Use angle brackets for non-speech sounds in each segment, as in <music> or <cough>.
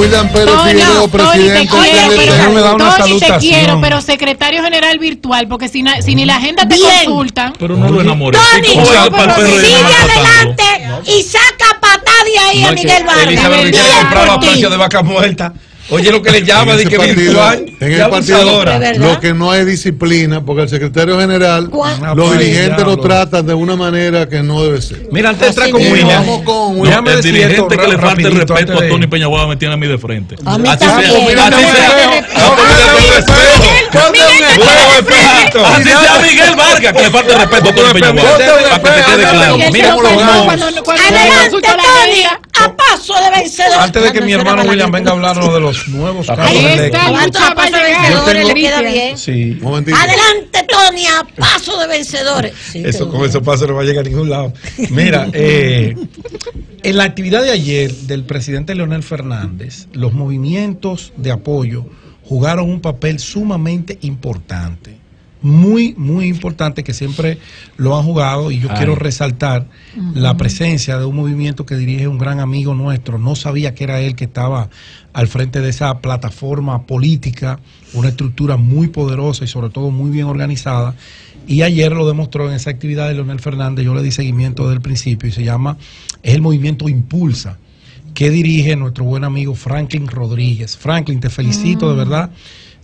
William Pérez Toño, Figueroa, Tony, te quiero, del pero- Déjame dar una Tony, te salutación. quiero, pero secretario general virtual, porque si, na- si ni la agenda te Bien. consultan. Pero no adelante y saca patada de ahí a Miguel Vargas. Elizabeth compraba precio de vaca muerta. Oye lo que le llama de que partido, virtual. en el partido lo que no hay disciplina, porque el secretario general, ¿Cuál? los Ay, dirigentes diablo. lo tratan de una manera que no debe ser. Mira, antes de entrar Así con mismo. William. Vamos con William. El decir dirigente esto que le falte el respeto a Tony Peñaguaba me tiene a mí de frente. A mí Así también. sea, Mira, así sea, así sea Miguel Vargas que le falte el respeto a Tony Peñaguaba. Para que te quede claro. Mira Adelante, Tony. A paso de vencedor. Antes de que mi hermano William venga a hablarnos de los nuevos carros eléctricos. A paso de vencedores, le queda bien. Sí. Adelante, Tony, a paso de vencedores. Sí, Eso, con esos pasos no va a llegar a ningún lado. Mira, <laughs> eh, en la actividad de ayer del presidente Leonel Fernández, los movimientos de apoyo jugaron un papel sumamente importante. Muy, muy importante que siempre lo han jugado y yo Ay. quiero resaltar la presencia de un movimiento que dirige un gran amigo nuestro. No sabía que era él que estaba al frente de esa plataforma política, una estructura muy poderosa y sobre todo muy bien organizada. Y ayer lo demostró en esa actividad de Leonel Fernández, yo le di seguimiento desde el principio y se llama, es el movimiento Impulsa, que dirige nuestro buen amigo Franklin Rodríguez. Franklin, te felicito de verdad.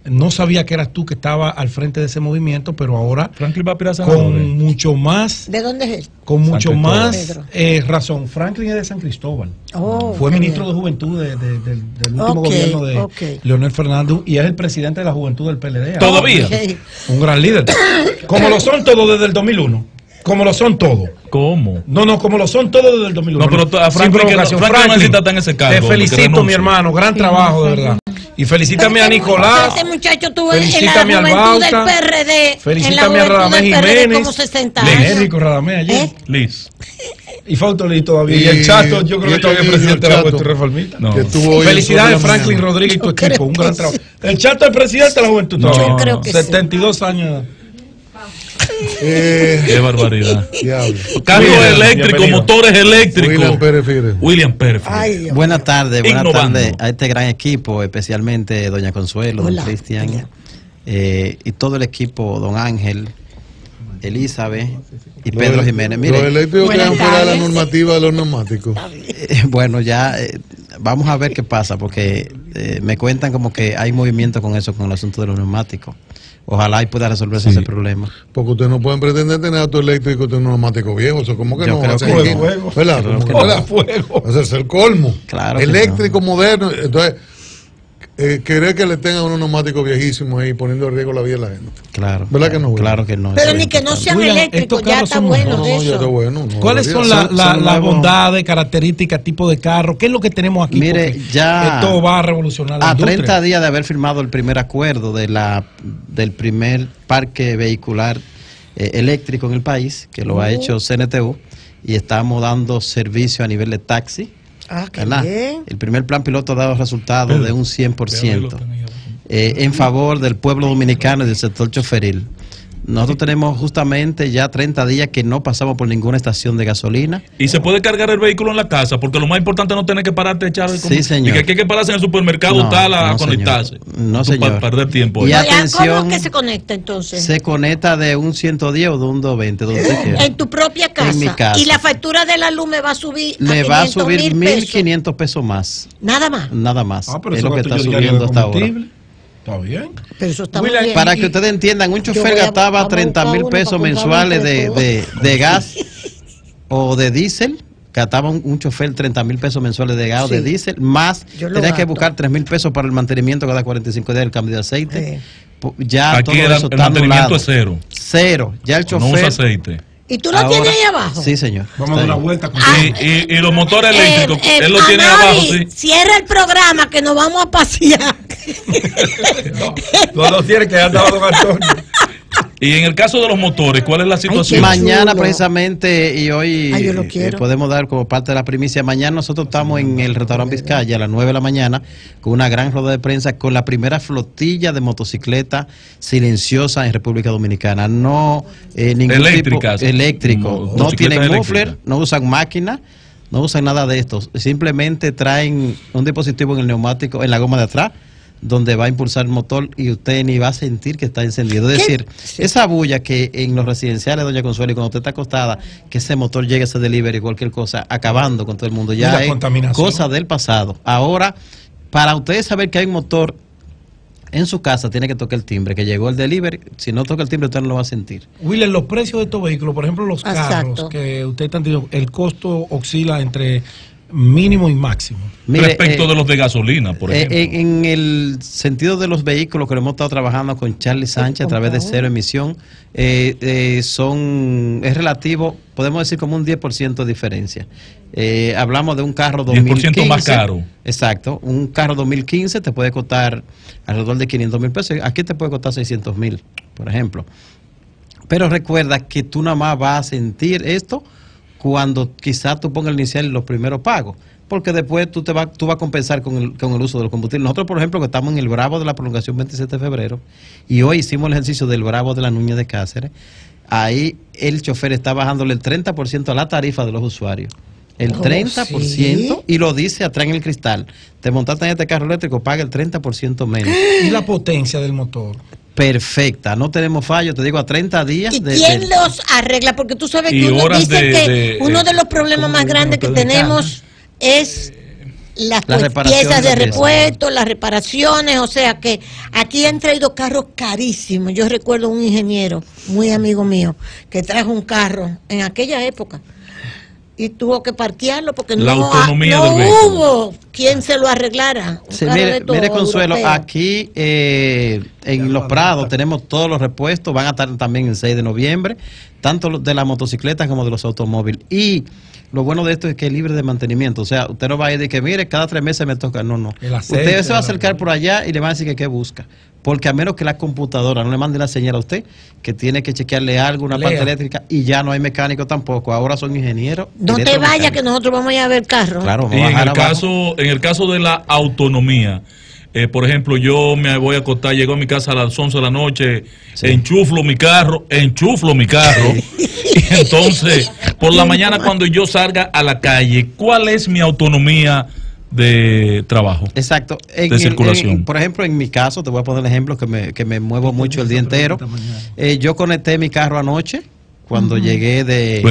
No sabía que eras tú que estaba al frente de ese movimiento, pero ahora Franklin va a aspirar a senador. con mucho más, ¿De dónde es él? con mucho más eh, razón. Franklin es de San Cristóbal. Oh, Fue ministro bien. de Juventud de- de- del- del último gobierno de ok. Leonel Fernández y es el presidente de la Juventud del PLD. Todavía. Ok. Un gran líder. Como lo son todos desde el 2001. Como lo son todos. ¿Cómo? No, no, como lo son todos desde el 2001. No, pero a Franklin provocación. Franklin no necesita estar en ese cargo, Te felicito, mi hermano. Gran trabajo, de verdad. Y felicítame a Nicolás. Ese muchacho tuvo en la Felicítame al juventud del Bauta. PRD. en la Felicítame a juventud Radamés Jiménez. como 60 Len años. Enrico Radamés allí. ¿Eh? Liz. <laughs> Y Fautolí todavía. Y, Y- el Chato, yo creo que este todavía es presidente de la. Juventud Reformista. No. Felicidades, Franklin. Rodríguez y tu equipo. Un gran trabajo. El Chato es presidente de la Juventud No. todavía. Yo creo que sí. 72 años. Eh, Qué barbaridad. diablo. Carros William, eléctricos, motores eléctricos. William Pérez. William. Buenas tardes, buenas tardes a este gran equipo, especialmente doña Consuelo, Hola, don Cristian eh, y todo el equipo, don Ángel, Elizabeth y Los- Pedro Jiménez. Los Mire, eléctricos Buenas quedan fuera de la normativa de los neumáticos. eh, bueno, ya eh, vamos a ver qué pasa, porque eh, me cuentan como que hay movimiento con eso, con el asunto de los neumáticos. Ojalá y pueda resolverse Sí. ese problema. Porque ustedes no pueden pretender tener auto eléctrico de un neumático viejo. Eso como que Yo no que aquí. no. Fuego. ¿Verdad? No. Fuego. Ese es el colmo. Claro Eléctrico moderno. Entonces, eh, querer que le tengan unos neumáticos viejísimos ahí poniendo en riesgo la vida de la gente. Claro. ¿Verdad que no? Claro que no. Pero eso ni que no sean William, eléctricos, ya está bueno No, de no, ya está eso. bueno. no, ¿Cuáles son la- la- las bondades, características, tipo de carro? ¿Qué es lo que tenemos aquí? Mire, Porque ya- Esto va a revolucionar la A industria. 30 días de haber firmado el primer acuerdo de la, del primer parque vehicular eh, eléctrico en el país, que lo ha hecho CNTU, y estamos dando servicio a nivel de taxi. Ah, qué ¿verdad? bien. El primer plan piloto ha dado resultados de un 100% eh, en favor del pueblo dominicano y del sector choferil. Nosotros tenemos justamente ya 30 días que no pasamos por ninguna estación de gasolina. Y se puede cargar el vehículo en la casa, porque lo más importante es no tener que pararte a echar el Sí, señor. Y que aquí hay que pararse en el supermercado No, tal a no, conectarse. señor. No, señor. Para perder tiempo. Y. Oigan, atención. ¿Cómo que se conecta entonces? Se conecta de un 110 o de un 220, donde usted. En tu propia casa. En mi casa. Y la factura de la luz me va a subir. Me va a 500 subir mil pesos. 1.500 pesos más. Nada más. Nada más. Ah, pero es eso lo que está subiendo hasta ahora. Está bien. Pero eso está William, muy bien. Para que ustedes entiendan, un chofer a- gastaba vamos a 30 buscar mil pesos mensuales de, de, de <laughs> gas o de diésel. Gastaba un, un chofer 30 mil pesos mensuales de gas o de Sí. diésel, más tenía que buscar 3 mil pesos para el mantenimiento cada 45 días del cambio de aceite. Sí. Ya todo Aquí el, eso el está mantenimiento anulado. es cero. Cero. Ya el No usa chofer. aceite. ¿Y tú lo ahora- tienes ahí abajo? Sí, señor. Vamos a dar una vuelta con Ah, Y, y- y los motores Eh, eléctricos, eh, él lo tiene Amaury, abajo, sí. Cierra el programa que nos vamos a pasear. <laughs> No, no tiene que andar don <laughs> Antonio. Y en el caso de los motores, ¿cuál es la situación? qué Mañana precisamente y hoy Ay, eh, podemos dar como parte de la primicia. Mañana nosotros estamos en el restaurante Vizcaya a las 9 de la mañana con una gran rueda de prensa con la primera flotilla de motocicletas silenciosas en República Dominicana. No eh, ningún Eléctricas. tipo eléctrico. No tienen muffler, no usan máquina. no usan nada de esto. Simplemente traen un dispositivo en el neumático, en la goma de atrás, donde va a impulsar el motor y usted ni va a sentir que está encendido. Es ¿Qué? decir, esa bulla que en los residenciales, doña Consuelo, y cuando usted está acostada, que ese motor llegue a ese delivery, cualquier cosa, acabando con todo el mundo, ya la es contaminación. cosa del pasado. Ahora, para ustedes saber que hay un motor en su casa, tiene que tocar el timbre, que llegó el delivery. Si no toca el timbre, usted no lo va a sentir. Willer, los precios de estos vehículos, por ejemplo, los Exacto. carros que usted está entendiendo, el costo oscila entre mínimo y máximo. Mire, Respecto eh, de los de gasolina, por Eh, ejemplo. en, el sentido de los vehículos que lo hemos estado trabajando con Charlie Sánchez a través de cero emisión, eh, eh, son es relativo, podemos decir como un 10% de diferencia. Eh, hablamos de un carro 10% 2015. más caro. Exacto, un carro 2015 te puede costar alrededor de 500 mil pesos, aquí te puede costar 600 mil, por ejemplo. Pero recuerda que tú nada más vas a sentir esto cuando quizás tú pongas el inicial los primeros pagos. Porque después tú te vas, tú vas a compensar con el, con el uso de los combustibles. Nosotros, por ejemplo, que estamos en el Bravo de la prolongación 27 de febrero y hoy hicimos el ejercicio del Bravo de la Nuña de Cáceres, ahí el chofer está bajándole el 30% a la tarifa de los usuarios. El Oh, 30% sí. y lo dice atrás en el cristal. Te montaste en este carro eléctrico, paga el 30% menos. <gasps> Y la potencia del motor. Perfecta, no tenemos fallo, te digo, a 30 días. ¿Y de- quién de- los arregla? Porque tú sabes que uno dice de- que de, uno eh, de los problemas más grandes que tenemos es las pues, piezas de repuesto, las reparaciones, o sea que aquí han traído carros carísimos. Yo recuerdo un ingeniero, muy amigo mío, que trajo un carro en aquella época y tuvo que parquearlo porque La no, autonomía no del hubo quien se lo arreglara. Sí, mire, Consuelo, aquí eh, en Los Prados tenemos todos los repuestos, van a estar también el 6 de noviembre, tanto los de las motocicletas como de los automóviles. Y lo bueno de esto es que es libre de mantenimiento, o sea, usted no va a ir de que, mire, cada tres meses me toca, no, no. Aceite, usted se va a la- acercar por allá y le van a decir que qué busca. Porque a menos que la computadora no le mande la señal a usted, que tiene que chequearle algo, una Lea. parte eléctrica, y ya no hay mecánico tampoco, ahora son ingenieros. No te vayas que nosotros vamos a ir a ver carros. Claro, vamos Y a en el abajo. caso, en el caso de la autonomía, eh, por ejemplo, yo me voy a acostar, llego a mi casa a las 11 de la noche, Sí. enchuflo mi carro, enchuflo mi carro, <laughs> y entonces, por la mañana cuando yo salga a la calle, ¿cuál es mi autonomía de trabajo? Exacto. En de el- circulación. en- por ejemplo, en mi caso, te voy a poner el ejemplo que me, que me muevo mucho el día entero. Eh, yo conecté mi carro anoche cuando llegué de,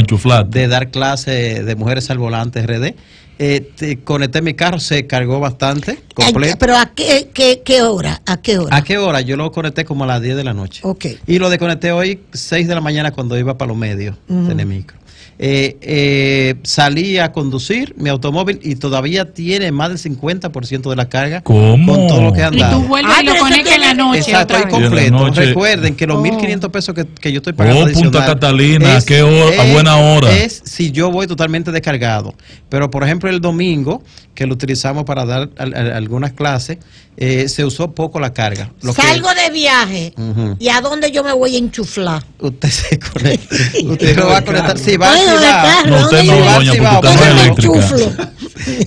de dar clase de mujeres al volante RD. Eh, te- conecté mi carro, se cargó bastante, Ay, completo. Pero ¿a qué, qué, qué hora? ¿A qué hora? ¿A qué hora? Yo lo conecté como a las 10 de la noche. Ok. Y lo desconecté hoy 6 de la mañana cuando iba para los medios Ujú. de micro. Eh, eh, salí a conducir mi automóvil y todavía tiene más del 50% de la carga ¿Cómo? con todo lo que Y han dado. tú vuelves Ah, y lo conectas en la noche. Exacto, ahí completo. Y noche- Recuerden que los Oh. 1.500 pesos que, que yo estoy pagando Oh, Punta Catalina, qué hora- a buena hora. Es si yo voy totalmente descargado. Pero, por ejemplo, el domingo, que lo utilizamos para dar al- al- algunas clases, eh, se usó poco la carga. Lo que- Salgo de viaje. ¿Y a dónde yo me voy a enchuflar? Usted se conecta. <laughs> Usted lo va a conectar. Si va, No, usted ¿dónde no, yo- doña,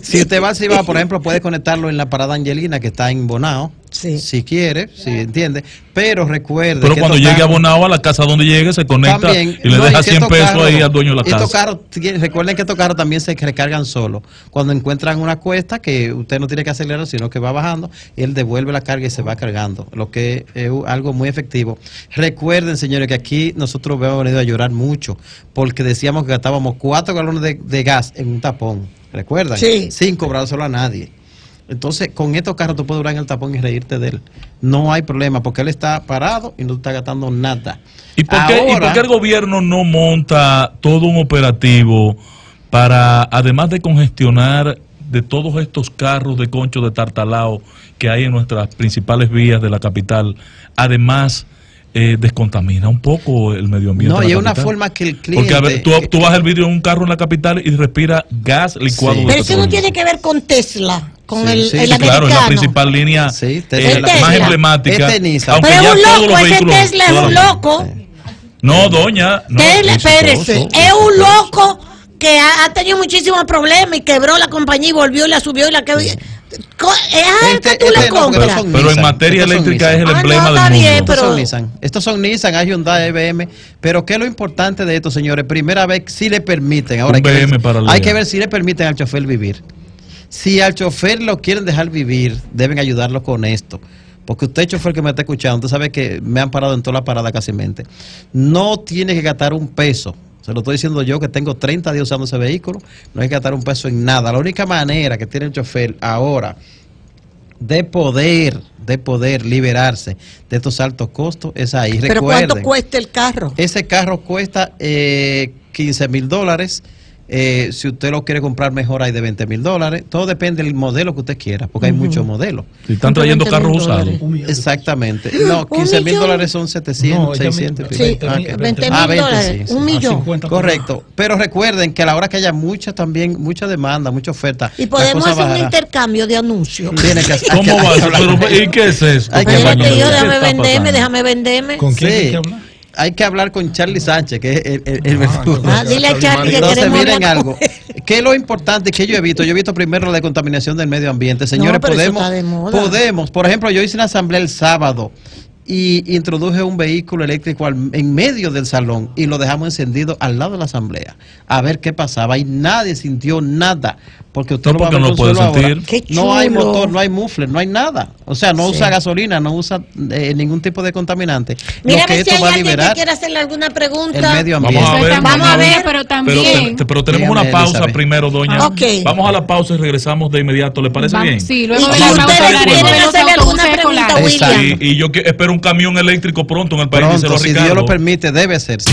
si usted va al Cibao, por ejemplo, puede conectarlo en la parada Angelina, que está en Bonao, Sí. si quiere, si entiende. Pero recuerde. Pero que cuando llegue a carros- Bonao, a la casa donde llegue, se conecta También, y le no, deja que 100 estos pesos carros- ahí al dueño de la casa. carros, recuerden que estos carros también se recargan solos. Cuando encuentran una cuesta que usted no tiene que acelerar, sino que va bajando, él devuelve la carga y se va cargando, lo que es algo muy efectivo. Recuerden, señores, que aquí nosotros hemos venido a llorar mucho porque decíamos que gastábamos cuatro galones de, de gas en un tapón. ¿Recuerdan? Sí. Sin cobrárselo a nadie. Entonces, con estos carros tú puedes durar en el tapón y reírte de él. No hay problema, porque él está parado y no está gastando nada. ¿Y por, qué, ¿Y Ahora- por qué el gobierno no monta todo un operativo para, además de congestionar de todos estos carros de concho de tartalao que hay en nuestras principales vías de la capital, además eh, descontamina un poco el medio ambiente? No, y es una forma que el cliente... Porque a ver, tú, tú vas el vídeo en un carro en la capital y respira gas licuado Sí. de Pero eso no tiene que ver con Tesla, con Sí, el, sí, el Sí, claro, es la principal línea Sí, eh, Tesla. la más emblemática. Aunque Pero ya un todos loco, los ese Tesla es un loco. No, doña. No, Tesla, es espérese, es un loco que ha, ha tenido muchísimos problemas y quebró la compañía y volvió y la subió y la quebró. Algo Este- que tú este le no, compras. son Pero en materia estos eléctrica es el. Ah, no, emblema está del mundo. bien, Estos pero- son Nissan. Estos son Nissan, hay Hyundai, IBM. Pero ¿qué es lo importante de esto, señores? Primera vez si le permiten. Ahora Un hay que, BM ver, para hay que ver si le permiten al chofer vivir. Si al chofer lo quieren dejar vivir, deben ayudarlo con esto. Porque usted, chofer que me está escuchando, usted sabe que me han parado en toda la parada casi mente. No tiene que gastar un peso. Se lo estoy diciendo yo que tengo 30 días usando ese vehículo. No hay que gastar un peso en nada. La única manera que tiene el chofer ahora de poder, de poder liberarse de estos altos costos es ahí. Pero ¿cuánto Recuerden, cuesta el carro? ese carro cuesta eh, 15 mil dólares. Eh, si usted lo quiere comprar mejor hay de 20 mil dólares. Todo depende del modelo que usted quiera, porque hay muchos modelos. Si están trayendo 120 carros usados. Un Exactamente. No, <laughs> Un 15 mil dólares son 700, No, ella 600. me- y Sí, pico. Ah, ok. 20 mil Ah, 20, dólares, sí, un sí. millón. 50 Correcto. Pero recuerden que a la hora que haya mucha también, mucha demanda, mucha oferta, Y podemos hacer un bajará. intercambio de anuncios. Tiene que ¿Cómo que- va que eso? ¿Y qué es eso? Hay que hablar. yo ¿Qué déjame venderme, déjame venderme. ¿Con quién Sí. hay que hablar? Hay que hablar con Charlie Sánchez, que es el, el- el Ah, verdugo. Ah, dile a Charlie que Entonces, miren algo. ¿Qué es lo importante que yo he visto? Yo he visto primero la contaminación del medio ambiente. Señores, pero eso podemos, está de moda. podemos, por ejemplo, yo hice una asamblea el sábado y introduje un vehículo eléctrico al- en medio del salón y lo dejamos encendido al lado de la asamblea a ver qué pasaba y nadie sintió nada porque usted No, lo va a porque no lo puede sentir. Qué No hay motor, no hay muffler, no hay nada. O sea, no Sí. usa gasolina, no usa eh, ningún tipo de contaminante. Mira que ver si hay va alguien que quiera hacerle alguna pregunta. el medio ambiente. Vamos a ver. Vamos a ver, pero Pero, también. te- pero tenemos Dígame, una pausa Elizabeth. primero, doña. Ok. Vamos a la pausa y regresamos de inmediato. ¿Le parece Vamos- bien? Sí, Y luego de la pausa de quieren de hacerle alguna pregunta. William. Y, y yo que espero un camión eléctrico pronto en el país Pronto, lo si Dios lo permite, debe hacerse.